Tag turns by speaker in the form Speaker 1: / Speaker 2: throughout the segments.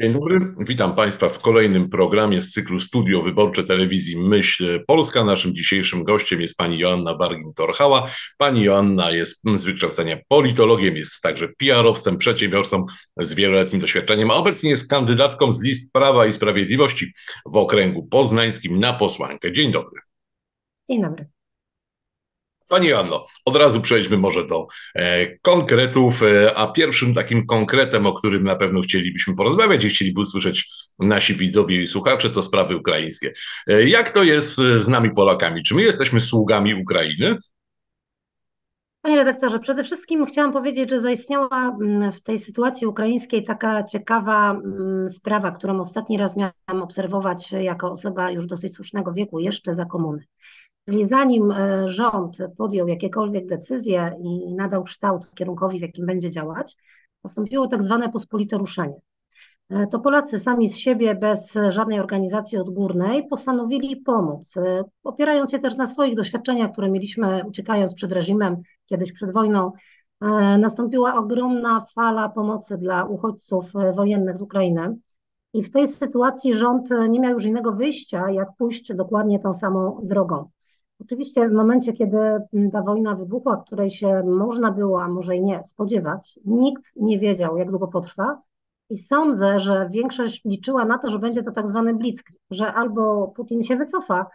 Speaker 1: Dzień dobry, witam Państwa w kolejnym programie z cyklu Studio Wyborcze Telewizji Myśl Polska. Naszym dzisiejszym gościem jest pani Joanna Wargin-Torchała. Pani Joanna jest z wykształcenia politologiem, jest także PR-owcem, przedsiębiorcą z wieloletnim doświadczeniem, a obecnie jest kandydatką z list Prawa i Sprawiedliwości w okręgu poznańskim na posłankę. Dzień dobry.
Speaker 2: Dzień dobry.
Speaker 1: Pani Joanno, od razu przejdźmy może do e, konkretów, e, a pierwszym takim konkretem, o którym na pewno chcielibyśmy porozmawiać i chcieliby usłyszeć nasi widzowie i słuchacze, to sprawy ukraińskie. E, jak to jest z nami Polakami? Czy my jesteśmy sługami Ukrainy?
Speaker 2: Panie redaktorze, przede wszystkim chciałam powiedzieć, że zaistniała mm, w tej sytuacji ukraińskiej taka ciekawa mm, sprawa, którą ostatni raz miałam obserwować jako osoba już dosyć słusznego wieku, jeszcze za komuny. Czyli zanim e, rząd podjął jakiekolwiek decyzje i nadał kształt kierunkowi, w jakim będzie działać, nastąpiło tak zwane pospolite ruszenie. E, to Polacy sami z siebie, bez żadnej organizacji odgórnej, postanowili pomóc, e, opierając się też na swoich doświadczeniach, które mieliśmy uciekając przed reżimem, kiedyś przed wojną. Nastąpiła ogromna fala pomocy dla uchodźców wojennych z Ukrainy. I w tej sytuacji rząd nie miał już innego wyjścia, jak pójść dokładnie tą samą drogą. Oczywiście w momencie, kiedy ta wojna wybuchła, której się można było, a może i nie spodziewać, nikt nie wiedział, jak długo potrwa. I sądzę, że większość liczyła na to, że będzie to tak zwany blitzkrieg, że albo Putin się wycofa,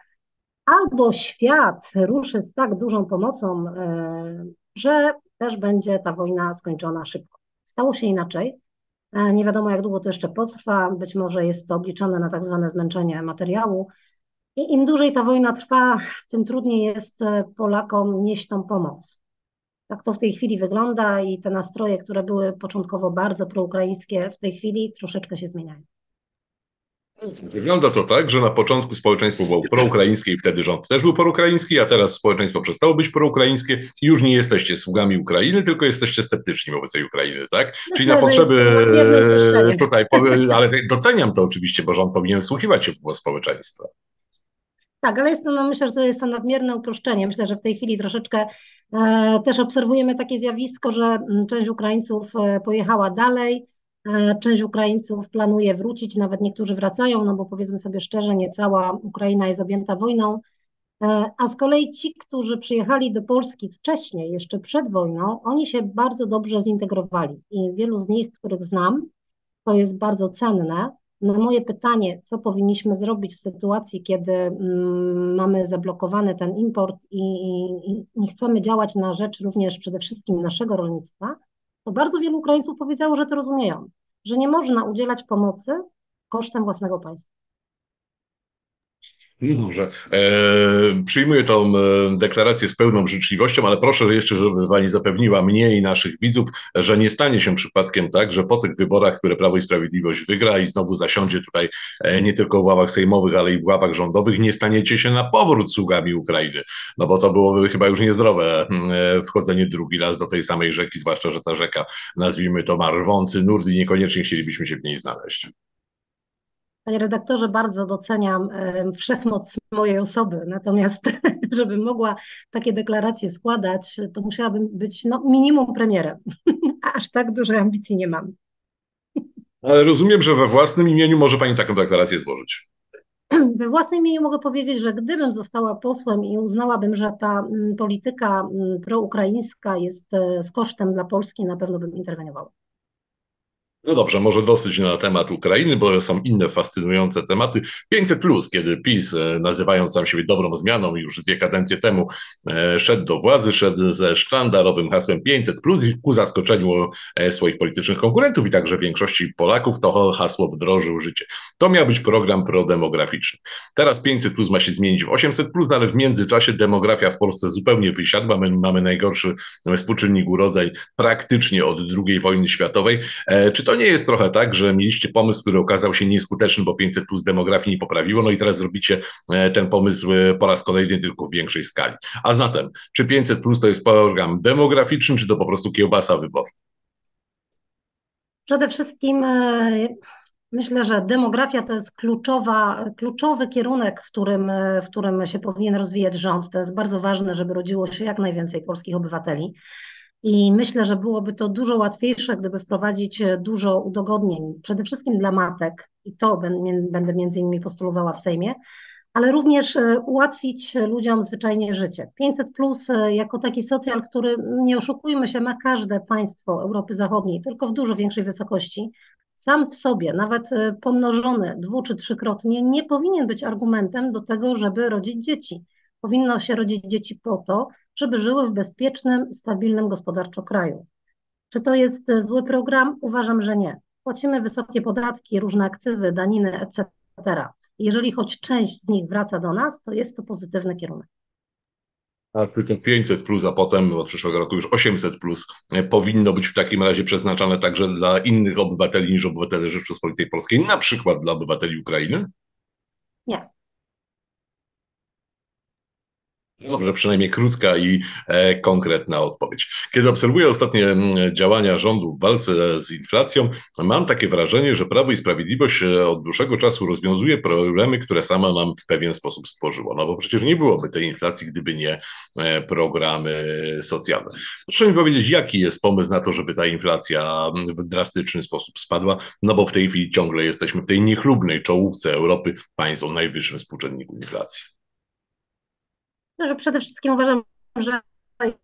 Speaker 2: albo świat ruszy z tak dużą pomocą, e, że też będzie ta wojna skończona szybko. Stało się inaczej. E, nie wiadomo, jak długo to jeszcze potrwa. Być może jest to obliczone na tak zwane zmęczenie materiału. I im dłużej ta wojna trwa, tym trudniej jest e, Polakom nieść tą pomoc. Tak to w tej chwili wygląda i te nastroje, które były początkowo bardzo proukraińskie, w tej chwili troszeczkę się zmieniają.
Speaker 1: Wygląda to tak, że na początku społeczeństwo było proukraińskie i wtedy rząd też był proukraiński, a teraz społeczeństwo przestało być proukraińskie i już nie jesteście sługami Ukrainy, tylko jesteście sceptyczni wobec tej Ukrainy, tak? Myślę, Czyli na potrzeby tutaj, ale doceniam to oczywiście, bo rząd powinien wsłuchiwać się w głos społeczeństwa.
Speaker 2: Tak, ale jest no myślę, że jest to nadmierne uproszczenie. Myślę, że w tej chwili troszeczkę e, też obserwujemy takie zjawisko, że mm, część Ukraińców e, pojechała dalej, e, część Ukraińców planuje wrócić, nawet niektórzy wracają, no bo powiedzmy sobie szczerze, nie cała Ukraina jest objęta wojną. E, a z kolei ci, którzy przyjechali do Polski wcześniej, jeszcze przed wojną, oni się bardzo dobrze zintegrowali i wielu z nich, których znam, to jest bardzo cenne, na moje pytanie, co powinniśmy zrobić w sytuacji, kiedy mm, mamy zablokowany ten import i, i, i chcemy działać na rzecz również przede wszystkim naszego rolnictwa, to bardzo wielu Ukraińców powiedziało, że to rozumieją, że nie można udzielać pomocy kosztem własnego państwa.
Speaker 1: Dobrze. E, przyjmuję tą e, deklarację z pełną życzliwością, ale proszę jeszcze, żeby Pani zapewniła mnie i naszych widzów, że nie stanie się przypadkiem tak, że po tych wyborach, które Prawo i Sprawiedliwość wygra i znowu zasiądzie tutaj e, nie tylko w ławach sejmowych, ale i w ławach rządowych, nie staniecie się na powrót sługami Ukrainy. No bo to byłoby chyba już niezdrowe e, wchodzenie drugi raz do tej samej rzeki, zwłaszcza, że ta rzeka, nazwijmy to, ma rwący nurt i niekoniecznie chcielibyśmy się w niej znaleźć.
Speaker 2: Panie redaktorze, bardzo doceniam wszechmoc mojej osoby, natomiast żebym mogła takie deklaracje składać, to musiałabym być no, minimum premierem. Aż tak dużej ambicji nie mam.
Speaker 1: Ale rozumiem, że we własnym imieniu może Pani taką deklarację złożyć.
Speaker 2: We własnym imieniu mogę powiedzieć, że gdybym została posłem i uznałabym, że ta mm, polityka mm, proukraińska jest e, z kosztem dla Polski, na pewno bym interweniowała.
Speaker 1: No dobrze, może dosyć na temat Ukrainy, bo są inne fascynujące tematy. 500 plus, kiedy PiS, e, nazywając sam siebie dobrą zmianą, już dwie kadencje temu e, szedł do władzy, szedł ze sztandarowym hasłem 500 plus i ku zaskoczeniu e, swoich politycznych konkurentów i także większości Polaków to hasło wdrożył życie. To miał być program prodemograficzny. Teraz 500 plus ma się zmienić w 800 plus, ale w międzyczasie demografia w Polsce zupełnie wysiadła. My mamy najgorszy współczynnik urodzeń praktycznie od II wojny światowej. Czy to nie jest trochę tak, że mieliście pomysł, który okazał się nieskuteczny, bo 500 plus demografii nie poprawiło, no i teraz zrobicie e, ten pomysł e, po raz kolejny tylko w większej skali. A zatem, czy 500 plus to jest program demograficzny, czy to po prostu kiełbasa wyborcza?
Speaker 2: Przede wszystkim e, myślę, że demografia to jest kluczowa, kluczowy kierunek, w którym, w którym się powinien rozwijać rząd. To jest bardzo ważne, żeby rodziło się jak najwięcej polskich obywateli. I myślę, że byłoby to dużo łatwiejsze, gdyby wprowadzić dużo udogodnień, przede wszystkim dla matek, i to będę między innymi postulowała w Sejmie, ale również e, ułatwić ludziom zwyczajnie życie. 500 plus e, jako taki socjal, który, nie oszukujmy się, ma każde państwo Europy Zachodniej, tylko w dużo większej wysokości, sam w sobie, nawet e, pomnożony dwu czy trzykrotnie, nie powinien być argumentem do tego, żeby rodzić dzieci. Powinno się rodzić dzieci po to, żeby żyły w bezpiecznym, stabilnym gospodarczo kraju. Czy to jest zły program? Uważam, że nie. Płacimy wysokie podatki, różne akcyzy, daniny, etc. Jeżeli choć część z nich wraca do nas, to jest to pozytywny kierunek.
Speaker 1: A tylko 500 plus, a potem od przyszłego roku już 800 plus e, powinno być w takim razie przeznaczane także dla innych obywateli niż obywatele Rzeczypospolitej Polskiej, na przykład dla obywateli Ukrainy?
Speaker 2: Nie.
Speaker 1: Dobrze, przynajmniej krótka i e, konkretna odpowiedź. Kiedy obserwuję ostatnie mm, działania rządu w walce z inflacją, mam takie wrażenie, że Prawo i Sprawiedliwość e, od dłuższego czasu rozwiązuje problemy, które sama nam w pewien sposób stworzyło. No bo przecież nie byłoby tej inflacji, gdyby nie e, programy socjalne. Proszę mi powiedzieć, jaki jest pomysł na to, żeby ta inflacja w drastyczny sposób spadła? No bo w tej chwili ciągle jesteśmy w tej niechlubnej czołówce Europy państw o najwyższym współczynniku inflacji.
Speaker 2: Że przede wszystkim uważam, że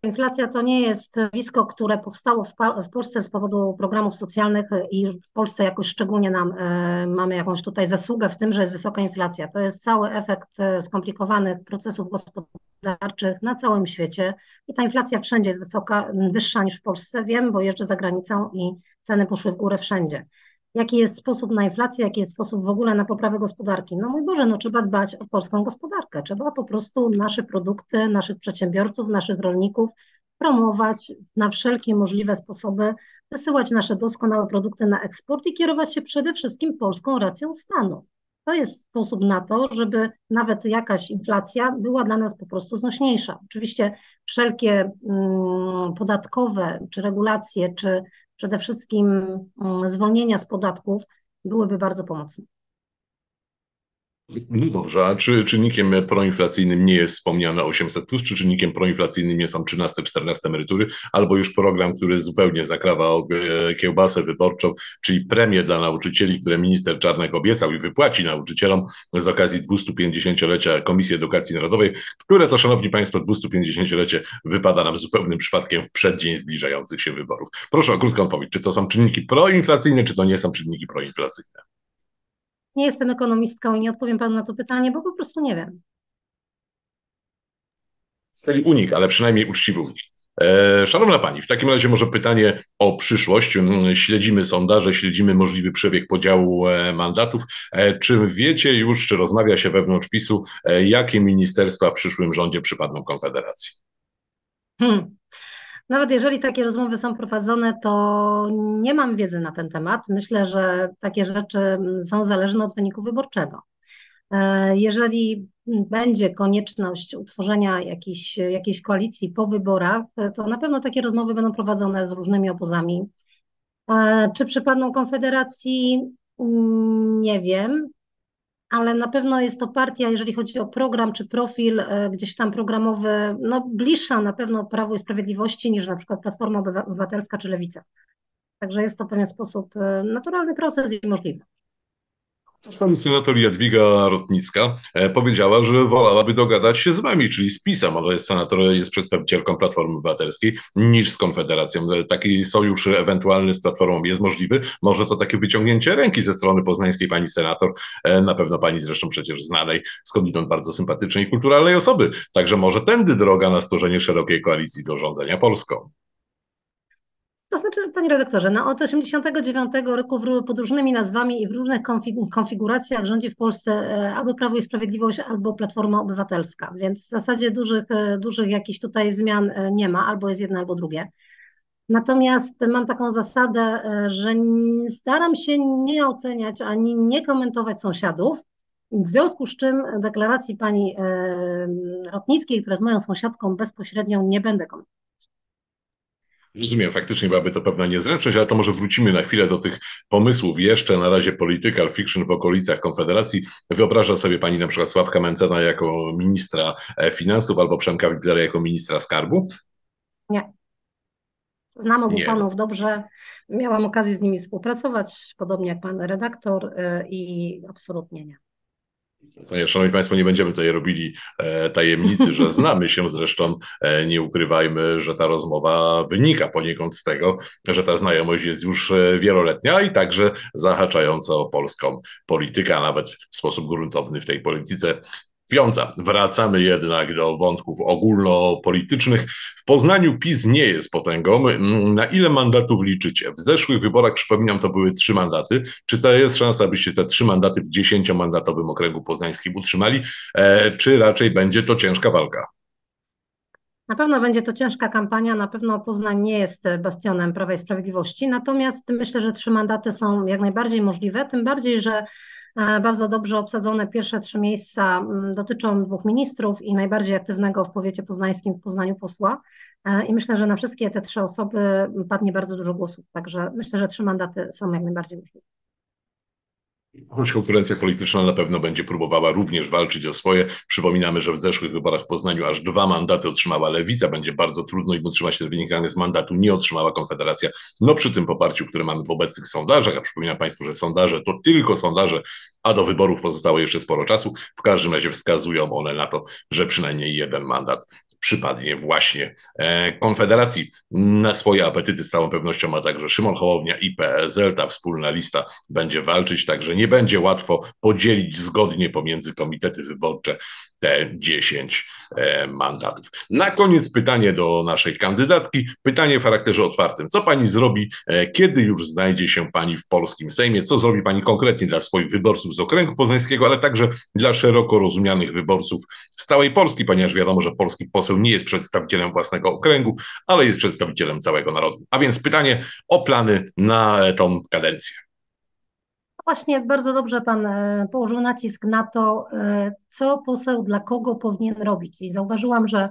Speaker 2: inflacja to nie jest zjawisko, które powstało w, w, Polsce z powodu programów socjalnych i w Polsce jakoś szczególnie nam e, mamy jakąś tutaj zasługę w tym, że jest wysoka inflacja. To jest cały efekt e, skomplikowanych procesów gospodarczych na całym świecie i ta inflacja wszędzie jest wysoka, wyższa niż w Polsce. Wiem, bo jeżdżę za granicą i ceny poszły w górę wszędzie jaki jest sposób na inflację, jaki jest sposób w ogóle na poprawę gospodarki. No mój Boże, no trzeba dbać o polską gospodarkę, trzeba po prostu nasze produkty, naszych przedsiębiorców, naszych rolników promować na wszelkie możliwe sposoby, wysyłać nasze doskonałe produkty na eksport i kierować się przede wszystkim polską racją stanu. To jest sposób na to, żeby nawet jakaś inflacja była dla nas po prostu znośniejsza. Oczywiście wszelkie mm, podatkowe, czy regulacje, czy przede wszystkim mm, zwolnienia z podatków byłyby bardzo pomocne.
Speaker 1: No dobrze, a czy czynnikiem proinflacyjnym nie jest wspomniane 800, plus, czy czynnikiem proinflacyjnym nie są 13-14 emerytury, albo już program, który zupełnie zakrawa e, kiełbasę wyborczą, czyli premie dla nauczycieli, które minister Czarnek obiecał i wypłaci nauczycielom z okazji 250-lecia Komisji Edukacji Narodowej, które to, szanowni państwo, 250-lecie wypada nam zupełnym przypadkiem w przeddzień zbliżających się wyborów. Proszę o krótką odpowiedź, czy to są czynniki proinflacyjne, czy to nie są czynniki proinflacyjne?
Speaker 2: Nie jestem ekonomistką i nie odpowiem panu na to pytanie, bo po prostu nie wiem.
Speaker 1: Czyli unik, ale przynajmniej uczciwy unik. E, szanowna Pani, w takim razie może pytanie o przyszłość. Mm, śledzimy sondaże, śledzimy możliwy przebieg podziału e, mandatów. E, czy wiecie już, czy rozmawia się wewnątrz PiSu, jakie ministerstwa w przyszłym rządzie przypadną Konfederacji?
Speaker 2: Hmm. Nawet jeżeli takie rozmowy są prowadzone, to nie mam wiedzy na ten temat. Myślę, że takie rzeczy są zależne od wyniku wyborczego. E, jeżeli będzie konieczność utworzenia jakiejś, jakiejś koalicji po wyborach, to na pewno takie rozmowy będą prowadzone z różnymi obozami. E, czy przypadną Konfederacji? Mm, nie wiem ale na pewno jest to partia, jeżeli chodzi o program czy profil e, gdzieś tam programowy, no bliższa na pewno Prawu i Sprawiedliwości niż na przykład Platforma Obywatelska czy Lewica. Także jest to w pewien sposób e, naturalny proces i możliwy.
Speaker 1: Pani senator Jadwiga Rotnicka e, powiedziała, że wolałaby dogadać się z wami, czyli z PiSem, ale senator, jest przedstawicielką Platformy Obywatelskiej, niż z Konfederacją. E, taki sojusz ewentualny z Platformą jest możliwy. Może to takie wyciągnięcie ręki ze strony poznańskiej pani senator, e, na pewno pani zresztą przecież znanej, skądinąd bardzo sympatycznej i kulturalnej osoby. Także może tędy droga na stworzenie szerokiej koalicji do rządzenia Polską.
Speaker 2: To znaczy, panie redaktorze, no od 1989 roku pod różnymi nazwami i w różnych konfiguracjach rządzi w Polsce e, albo Prawo i Sprawiedliwość, albo Platforma Obywatelska, więc w zasadzie dużych, e, dużych jakichś tutaj zmian e, nie ma, albo jest jedno, albo drugie. Natomiast mam taką zasadę, że staram się nie oceniać ani nie komentować sąsiadów, w związku z czym deklaracji pani Rotnickiej, która jest moją sąsiadką bezpośrednią, nie będę komentować.
Speaker 1: Rozumiem, faktycznie byłaby to pewna niezręczność, ale to może wrócimy na chwilę do tych pomysłów. Jeszcze na razie political fiction w okolicach Konfederacji. Wyobraża sobie pani na przykład Sławka Mencena jako ministra e, finansów albo Przemka Widlera jako ministra skarbu?
Speaker 2: Nie. Znam obu nie. panów dobrze, miałam okazję z nimi współpracować, podobnie jak pan redaktor y, i absolutnie nie.
Speaker 1: Szanowni Państwo, nie będziemy tutaj robili e, tajemnicy, że znamy się, zresztą e, nie ukrywajmy, że ta rozmowa wynika poniekąd z tego, że ta znajomość jest już e, wieloletnia i także zahaczająca o polską politykę, a nawet w sposób gruntowny w tej polityce wiąza. Wracamy jednak do wątków ogólnopolitycznych. W Poznaniu PiS nie jest potęgą. Na ile mandatów liczycie? W zeszłych wyborach, przypominam, to były trzy mandaty. Czy to jest szansa, abyście te trzy mandaty w dziesięciomandatowym okręgu poznańskim utrzymali, e, czy raczej będzie to ciężka walka?
Speaker 2: Na pewno będzie to ciężka kampania, na pewno Poznań nie jest bastionem Prawa i Sprawiedliwości, natomiast myślę, że trzy mandaty są jak najbardziej możliwe, tym bardziej, że bardzo dobrze obsadzone pierwsze trzy miejsca mm, dotyczą dwóch ministrów i najbardziej aktywnego w powiecie poznańskim w Poznaniu posła. E, I myślę, że na wszystkie te trzy osoby padnie bardzo dużo głosów. Także myślę, że trzy mandaty są jak najbardziej możliwe.
Speaker 1: Choć konkurencja polityczna na pewno będzie próbowała również walczyć o swoje. Przypominamy, że w zeszłych wyborach w Poznaniu aż dwa mandaty otrzymała Lewica. Będzie bardzo trudno im utrzymać te wynikanie z mandatu. Nie otrzymała Konfederacja. No przy tym poparciu, które mamy w obecnych sondażach, a przypominam Państwu, że sondaże to tylko sondaże, a do wyborów pozostało jeszcze sporo czasu. W każdym razie wskazują one na to, że przynajmniej jeden mandat przypadnie właśnie e, Konfederacji. Na swoje apetyty z całą pewnością ma także Szymon Hołownia i PSL. Ta wspólna lista będzie walczyć, także nie będzie łatwo podzielić zgodnie pomiędzy komitety wyborcze te 10 e, mandatów. Na koniec pytanie do naszej kandydatki, pytanie w charakterze otwartym. Co pani zrobi, e, kiedy już znajdzie się pani w polskim Sejmie? Co zrobi pani konkretnie dla swoich wyborców z okręgu poznańskiego, ale także dla szeroko rozumianych wyborców z całej Polski, ponieważ wiadomo, że polski poseł nie jest przedstawicielem własnego okręgu, ale jest przedstawicielem całego narodu. A więc pytanie o plany na tą kadencję.
Speaker 2: Właśnie bardzo dobrze Pan e, położył nacisk na to, e, co poseł dla kogo powinien robić. I zauważyłam, że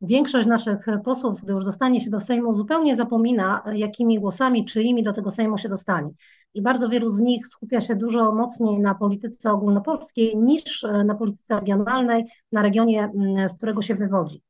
Speaker 2: większość naszych posłów, gdy już dostanie się do Sejmu, zupełnie zapomina, jakimi głosami, czyimi do tego Sejmu się dostanie. I bardzo wielu z nich skupia się dużo mocniej na polityce ogólnopolskiej niż e, na polityce regionalnej, na regionie, z którego się wywodzi.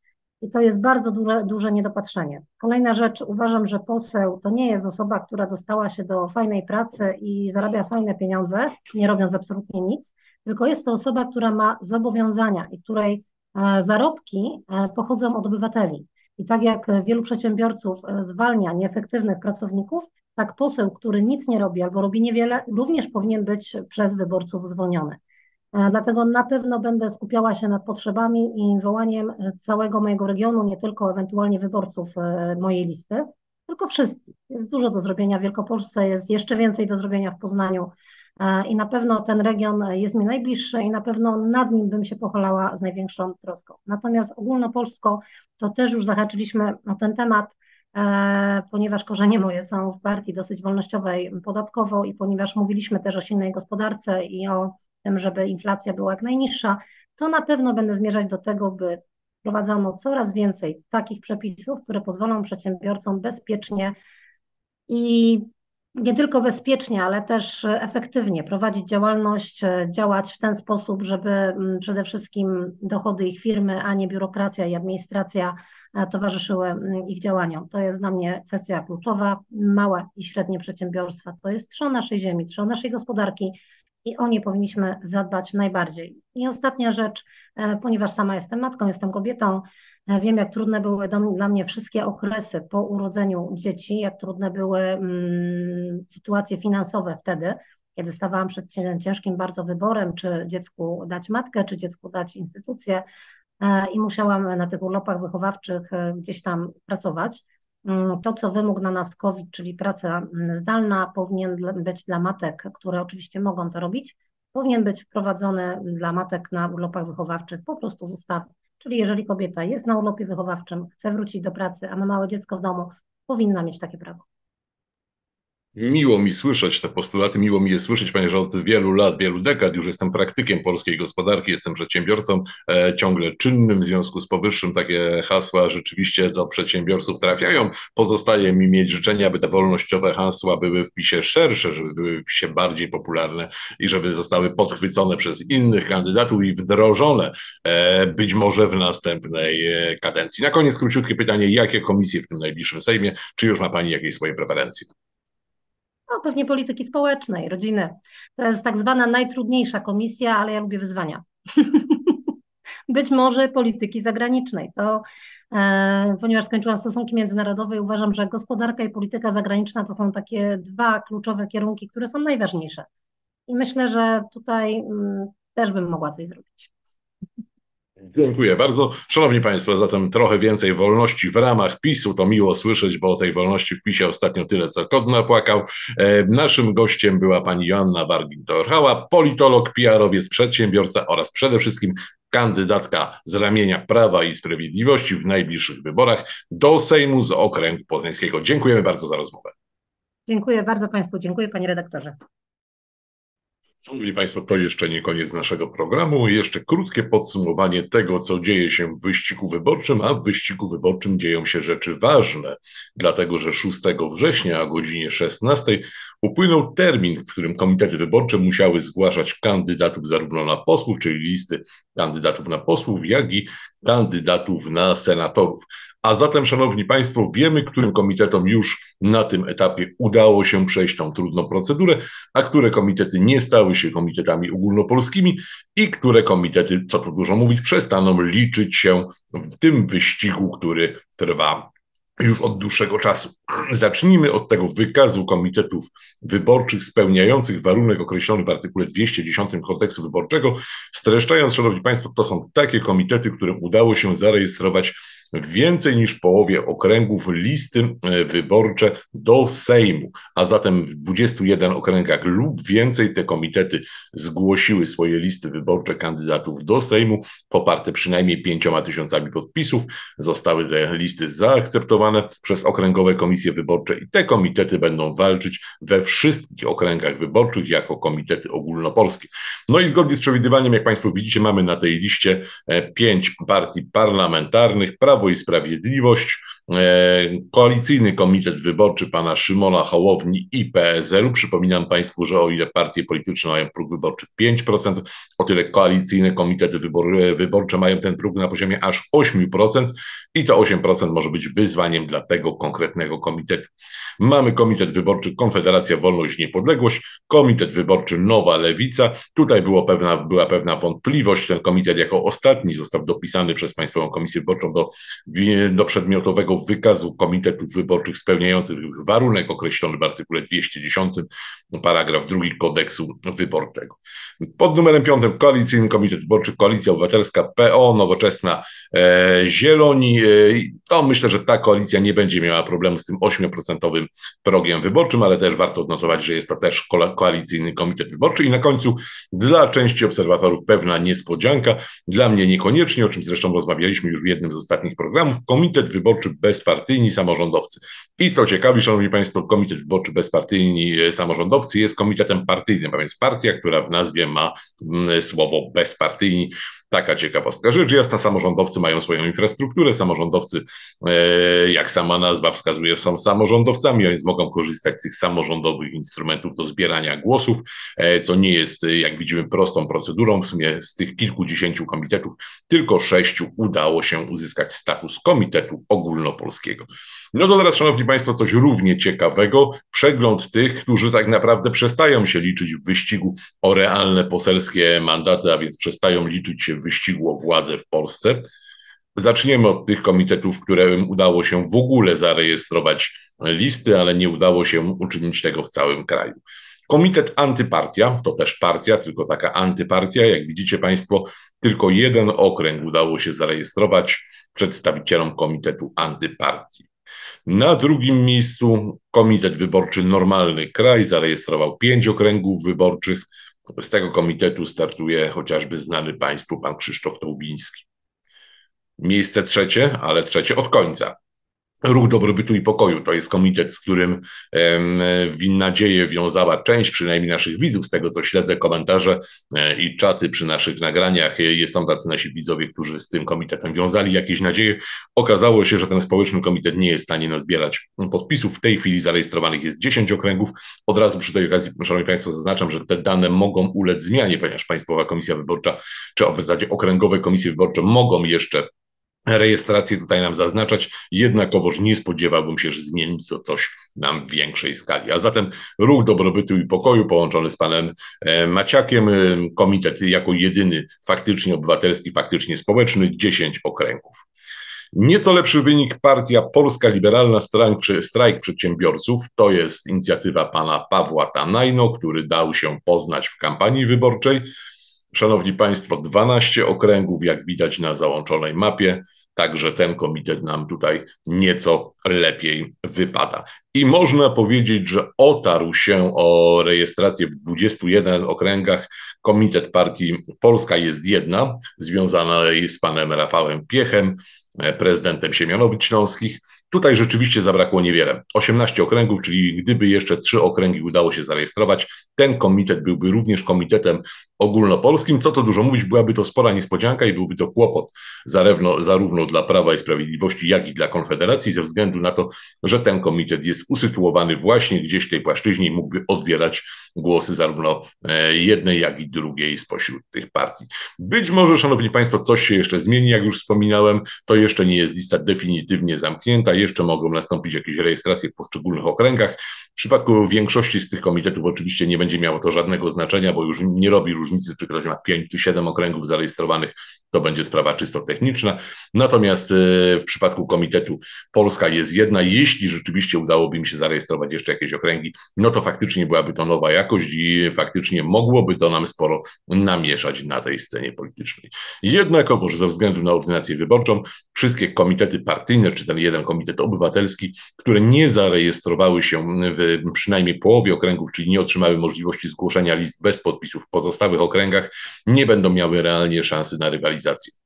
Speaker 2: I to jest bardzo duże, duże niedopatrzenie. Kolejna rzecz, uważam, że poseł to nie jest osoba, która dostała się do fajnej pracy i zarabia fajne pieniądze, nie robiąc absolutnie nic, tylko jest to osoba, która ma zobowiązania i której e, zarobki e, pochodzą od obywateli. I tak jak wielu przedsiębiorców e, zwalnia nieefektywnych pracowników, tak poseł, który nic nie robi albo robi niewiele, również powinien być przez wyborców zwolniony. E, dlatego na pewno będę skupiała się nad potrzebami i wołaniem e, całego mojego regionu, nie tylko ewentualnie wyborców e, mojej listy, tylko wszystkich. Jest dużo do zrobienia w Wielkopolsce, jest jeszcze więcej do zrobienia w Poznaniu i na pewno ten region jest mi najbliższy i na pewno nad nim bym się pochylała z największą troską. Natomiast ogólnopolsko to też już zahaczyliśmy o ten temat, ponieważ korzenie moje są w partii dosyć wolnościowej podatkowo i ponieważ mówiliśmy też o silnej gospodarce i o tym, żeby inflacja była jak najniższa, to na pewno będę zmierzać do tego, by wprowadzono coraz więcej takich przepisów, które pozwolą przedsiębiorcom bezpiecznie i nie tylko bezpiecznie, ale też efektywnie prowadzić działalność, działać w ten sposób, żeby mm, przede wszystkim dochody ich firmy, a nie biurokracja i administracja e, towarzyszyły mm, ich działaniom. To jest dla mnie kwestia kluczowa. Małe i średnie przedsiębiorstwa to jest trzon naszej ziemi, trzon naszej gospodarki i o nie powinniśmy zadbać najbardziej. I ostatnia rzecz, e, ponieważ sama jestem matką, jestem kobietą, e, wiem, jak trudne były dla mnie wszystkie okresy po urodzeniu dzieci, jak trudne były mm, sytuacje finansowe wtedy, kiedy stawałam przed ciężkim bardzo wyborem, czy dziecku dać matkę, czy dziecku dać instytucję e, i musiałam na tych urlopach wychowawczych gdzieś tam pracować. Mm, to, co wymógł na nas COVID, czyli praca mm, zdalna, powinien być dla matek, które oczywiście mogą to robić, powinien być wprowadzony dla matek na urlopach wychowawczych po prostu z ustawy. Czyli jeżeli kobieta jest na urlopie wychowawczym, chce wrócić do pracy, a ma małe dziecko w domu, powinna mieć takie prawo.
Speaker 1: Miło mi słyszeć te postulaty, miło mi je słyszeć, ponieważ od wielu lat, wielu dekad już jestem praktykiem polskiej gospodarki, jestem przedsiębiorcą e, ciągle czynnym. W związku z powyższym takie hasła rzeczywiście do przedsiębiorców trafiają. Pozostaje mi mieć życzenie, aby te wolnościowe hasła były w PiSie szersze, żeby były w PiSie bardziej popularne i żeby zostały podchwycone przez innych kandydatów i wdrożone e, być może w następnej e, kadencji. Na koniec króciutkie pytanie, jakie komisje w tym najbliższym Sejmie? Czy już ma Pani jakieś swoje preferencje?
Speaker 2: No, pewnie polityki społecznej, rodziny. To jest tak zwana najtrudniejsza komisja, ale ja lubię wyzwania. Być może polityki zagranicznej. To, e, ponieważ skończyłam stosunki międzynarodowe uważam, że gospodarka i polityka zagraniczna to są takie dwa kluczowe kierunki, które są najważniejsze. I myślę, że tutaj mm, też bym mogła coś zrobić.
Speaker 1: Dziękuję bardzo. Szanowni Państwo, zatem trochę więcej wolności w ramach PiSu. To miło słyszeć, bo o tej wolności w PiSie ostatnio tyle, co kot napłakał. E, naszym gościem była pani Joanna Wargin-Torhała, politolog, PR-owiec, przedsiębiorca oraz przede wszystkim kandydatka z ramienia Prawa i Sprawiedliwości w najbliższych wyborach do Sejmu z Okręgu Poznańskiego. Dziękujemy bardzo za rozmowę.
Speaker 2: Dziękuję bardzo Państwu. Dziękuję Panie redaktorze.
Speaker 1: Szanowni Państwo, to jeszcze nie koniec naszego programu. Jeszcze krótkie podsumowanie tego, co dzieje się w wyścigu wyborczym, a w wyścigu wyborczym dzieją się rzeczy ważne, dlatego że 6 września o godzinie 16 upłynął termin, w którym komitety wyborcze musiały zgłaszać kandydatów zarówno na posłów, czyli listy kandydatów na posłów, jak i kandydatów na senatorów. A zatem, Szanowni Państwo, wiemy, którym komitetom już na tym etapie udało się przejść tą trudną procedurę, a które komitety nie stały się komitetami ogólnopolskimi i które komitety, co tu dużo mówić, przestaną liczyć się w tym wyścigu, który trwa już od dłuższego czasu. Zacznijmy od tego wykazu komitetów wyborczych spełniających warunek określony w artykule 210 kodeksu wyborczego, streszczając, Szanowni Państwo, to są takie komitety, którym udało się zarejestrować więcej niż połowie okręgów listy e, wyborcze do Sejmu, a zatem w 21 okręgach lub więcej te komitety zgłosiły swoje listy wyborcze kandydatów do Sejmu, poparte przynajmniej pięcioma tysiącami podpisów. Zostały te listy zaakceptowane przez okręgowe komisje wyborcze i te komitety będą walczyć we wszystkich okręgach wyborczych jako komitety ogólnopolskie. No i zgodnie z przewidywaniem, jak Państwo widzicie, mamy na tej liście e, pięć partii parlamentarnych, prawo Prawo i Sprawiedliwość, koalicyjny komitet wyborczy pana Szymona Hołowni i PSL-u. Przypominam Państwu, że o ile partie polityczne mają próg wyborczy 5%, o tyle koalicyjne komitety wybor wyborcze mają ten próg na poziomie aż 8% i to 8% może być wyzwaniem dla tego konkretnego komitetu. Mamy komitet wyborczy Konfederacja Wolność Niepodległość, komitet wyborczy Nowa Lewica. Tutaj było pewna, była pewna wątpliwość. Ten komitet jako ostatni został dopisany przez Państwową Komisję Wyborczą do do przedmiotowego wykazu komitetów wyborczych spełniających warunek określony w artykule 210, paragraf 2 kodeksu wyborczego. Pod numerem 5 Koalicyjny Komitet Wyborczy, Koalicja Obywatelska, PO, Nowoczesna, e, Zieloni. E, to myślę, że ta koalicja nie będzie miała problemu z tym 8% progiem wyborczym, ale też warto odnotować, że jest to też koalicyjny komitet wyborczy. I na końcu dla części obserwatorów pewna niespodzianka, dla mnie niekoniecznie, o czym zresztą rozmawialiśmy już w jednym z ostatnich programów, Komitet Wyborczy Bezpartyjni Samorządowcy. I co ciekawe, Szanowni Państwo, Komitet Wyborczy Bezpartyjni Samorządowcy jest komitetem partyjnym, a więc partia, która w nazwie ma mm, słowo bezpartyjni. Taka ciekawostka. Rzecz jasna, samorządowcy mają swoją infrastrukturę. Samorządowcy, e, jak sama nazwa wskazuje, są samorządowcami, a więc mogą korzystać z tych samorządowych instrumentów do zbierania głosów, e, co nie jest, jak widzimy, prostą procedurą. W sumie z tych kilkudziesięciu komitetów tylko sześciu udało się uzyskać status komitetu ogólnopolskiego. No to teraz, Szanowni Państwo, coś równie ciekawego. Przegląd tych, którzy tak naprawdę przestają się liczyć w wyścigu o realne poselskie mandaty, a więc przestają liczyć się w wyścigu o władzę w Polsce. Zaczniemy od tych komitetów, którym udało się w ogóle zarejestrować listy, ale nie udało się uczynić tego w całym kraju. Komitet Antypartia to też partia, tylko taka antypartia. Jak widzicie Państwo, tylko jeden okręg udało się zarejestrować przedstawicielom Komitetu Antypartii. Na drugim miejscu Komitet Wyborczy Normalny Kraj zarejestrował pięć okręgów wyborczych. Z tego komitetu startuje chociażby znany Państwu pan Krzysztof Tołbiński. Miejsce trzecie, ale trzecie od końca. Ruch Dobrobytu i Pokoju to jest komitet, z którym w nadzieję wiązała część przynajmniej naszych widzów, z tego co śledzę komentarze e, i czaty przy naszych nagraniach. E, są tacy nasi widzowie, którzy z tym komitetem wiązali jakieś nadzieje. Okazało się, że ten społeczny komitet nie jest w stanie nazbierać podpisów. W tej chwili zarejestrowanych jest 10 okręgów. Od razu przy tej okazji, Szanowni Państwo, zaznaczam, że te dane mogą ulec zmianie, ponieważ Państwowa Komisja Wyborcza, czy w zasadzie okręgowe komisje wyborcze mogą jeszcze rejestrację tutaj nam zaznaczać, jednakowoż nie spodziewałbym się, że zmieni to coś nam w większej skali. A zatem Ruch Dobrobytu i Pokoju połączony z panem e, Maciakiem, e, komitet jako jedyny faktycznie obywatelski, faktycznie społeczny, 10 okręgów. Nieco lepszy wynik partia Polska Liberalna Strajk, Strajk Przedsiębiorców to jest inicjatywa pana Pawła Tanajno, który dał się poznać w kampanii wyborczej. Szanowni Państwo, 12 okręgów, jak widać na załączonej mapie. Także ten komitet nam tutaj nieco lepiej wypada. I można powiedzieć, że otarł się o rejestrację w 21 okręgach. Komitet partii Polska jest jedna, związana z panem Rafałem Piechem, prezydentem Siemianowic Śląskich. Tutaj rzeczywiście zabrakło niewiele. 18 okręgów, czyli gdyby jeszcze trzy okręgi udało się zarejestrować, ten komitet byłby również komitetem ogólnopolskim. Co to dużo mówić, byłaby to spora niespodzianka i byłby to kłopot zarówno, zarówno dla Prawa i Sprawiedliwości, jak i dla Konfederacji, ze względu na to, że ten komitet jest usytuowany właśnie gdzieś w tej płaszczyźnie i mógłby odbierać głosy zarówno e, jednej, jak i drugiej spośród tych partii. Być może, Szanowni Państwo, coś się jeszcze zmieni, jak już wspominałem, to jeszcze nie jest lista definitywnie zamknięta, jeszcze mogą nastąpić jakieś rejestracje w poszczególnych okręgach. W przypadku większości z tych komitetów oczywiście nie będzie miało to żadnego znaczenia, bo już nie robi różnicy, czy ktoś ma 5 czy 7 okręgów zarejestrowanych, to będzie sprawa czysto techniczna. Natomiast e, w przypadku komitetu Polska jest jedna. Jeśli rzeczywiście udałoby mi się zarejestrować jeszcze jakieś okręgi, no to faktycznie byłaby to nowa jakość i faktycznie mogłoby to nam sporo namieszać na tej scenie politycznej. Jednakowoż ze względu na ordynację wyborczą, wszystkie komitety partyjne, czy ten jeden komitet obywatelski, które nie zarejestrowały się w przynajmniej połowie okręgów, czyli nie otrzymały możliwości zgłoszenia list bez podpisów w pozostałych okręgach, nie będą miały realnie szansy na rywalizację.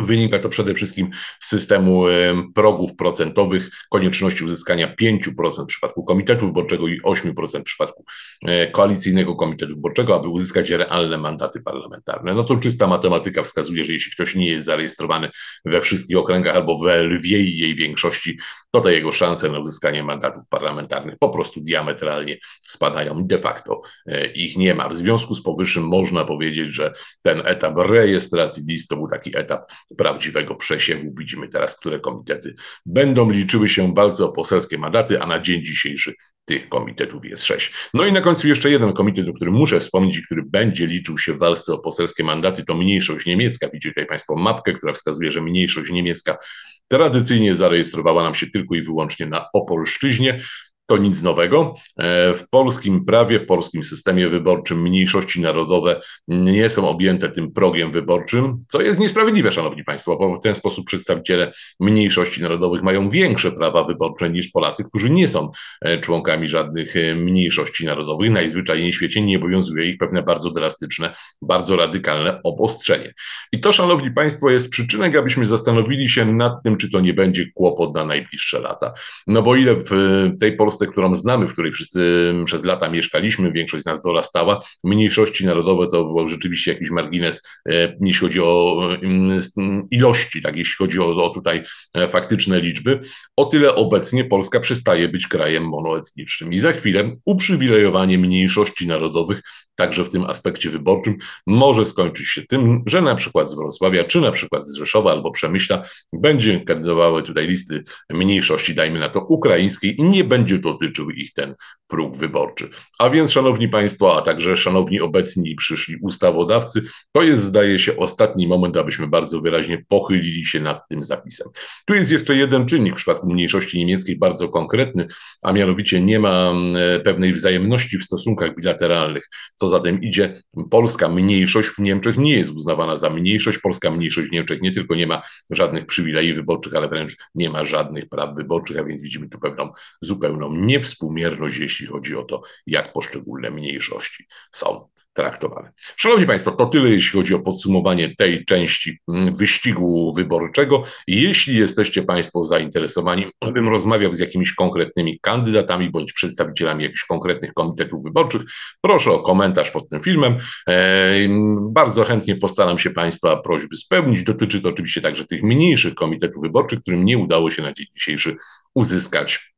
Speaker 1: Wynika to przede wszystkim z systemu progów procentowych, konieczności uzyskania 5% w przypadku Komitetu Wyborczego i 8% w przypadku e, Koalicyjnego Komitetu Wyborczego, aby uzyskać realne mandaty parlamentarne. No to czysta matematyka wskazuje, że jeśli ktoś nie jest zarejestrowany we wszystkich okręgach albo we lwiej jej większości, to te jego szanse na uzyskanie mandatów parlamentarnych po prostu diametralnie spadają. De facto e, ich nie ma. W związku z powyższym można powiedzieć, że ten etap rejestracji list to był taki etap prawdziwego przesiewu. Widzimy teraz, które komitety będą liczyły się w walce o poselskie mandaty, a na dzień dzisiejszy tych komitetów jest sześć. No i na końcu jeszcze jeden komitet, o którym muszę wspomnieć i który będzie liczył się w walce o poselskie mandaty, to mniejszość niemiecka. Widzicie tutaj Państwo mapkę, która wskazuje, że mniejszość niemiecka tradycyjnie zarejestrowała nam się tylko i wyłącznie na Opolszczyźnie. To nic nowego. E, w polskim prawie, w polskim systemie wyborczym mniejszości narodowe nie są objęte tym progiem wyborczym, co jest niesprawiedliwe, Szanowni Państwo, bo w ten sposób przedstawiciele mniejszości narodowych mają większe prawa wyborcze niż Polacy, którzy nie są e, członkami żadnych e, mniejszości narodowych. Najzwyczajniej w świecie nie obowiązuje ich pewne bardzo drastyczne, bardzo radykalne obostrzenie. I to, Szanowni Państwo, jest przyczynek, abyśmy zastanowili się nad tym, czy to nie będzie kłopot na najbliższe lata. No bo ile w tej Polsce Polsce, którą znamy, w której wszyscy przez lata mieszkaliśmy, większość z nas dorastała, mniejszości narodowe to był rzeczywiście jakiś margines, e, jeśli chodzi o mm, ilości, tak, jeśli chodzi o, o tutaj e, faktyczne liczby. O tyle obecnie Polska przestaje być krajem monoetnicznym i za chwilę uprzywilejowanie mniejszości narodowych także w tym aspekcie wyborczym, może skończyć się tym, że na przykład z Wrocławia, czy na przykład z Rzeszowa albo Przemyśla będzie kandydowały tutaj listy mniejszości, dajmy na to ukraińskiej i nie będzie dotyczył ich ten próg wyborczy. A więc, szanowni państwo, a także szanowni obecni i przyszli ustawodawcy, to jest, zdaje się, ostatni moment, abyśmy bardzo wyraźnie pochylili się nad tym zapisem. Tu jest jeszcze jeden czynnik w przypadku mniejszości niemieckiej bardzo konkretny, a mianowicie nie ma mm, pewnej wzajemności w stosunkach bilateralnych, co za tym idzie, polska mniejszość w Niemczech nie jest uznawana za mniejszość. Polska mniejszość w Niemczech nie tylko nie ma żadnych przywilei wyborczych, ale wręcz nie ma żadnych praw wyborczych, a więc widzimy tu pewną zupełną niewspółmierność, jeśli chodzi o to, jak poszczególne mniejszości są traktowane. Szanowni Państwo, to tyle, jeśli chodzi o podsumowanie tej części mm, wyścigu wyborczego. Jeśli jesteście Państwo zainteresowani, abym rozmawiał z jakimiś konkretnymi kandydatami bądź przedstawicielami jakichś konkretnych komitetów wyborczych, proszę o komentarz pod tym filmem. Bardzo chętnie postaram się Państwa prośby spełnić. Dotyczy to oczywiście także tych mniejszych komitetów wyborczych, którym nie udało się na dzień dzisiejszy uzyskać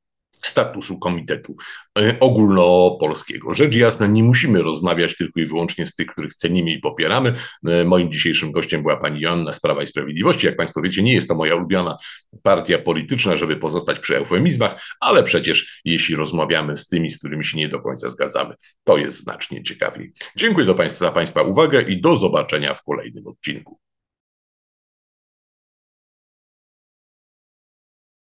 Speaker 1: statusu komitetu e, ogólnopolskiego. Rzecz jasna, nie musimy rozmawiać tylko i wyłącznie z tych, których cenimy i popieramy. E, moim dzisiejszym gościem była pani Joanna z Prawa i Sprawiedliwości. Jak państwo wiecie, nie jest to moja ulubiona partia polityczna, żeby pozostać przy eufemizmach, ale przecież jeśli rozmawiamy z tymi, z którymi się nie do końca zgadzamy, to jest znacznie ciekawiej. Dziękuję do państwa za państwa uwagę i do zobaczenia w kolejnym odcinku.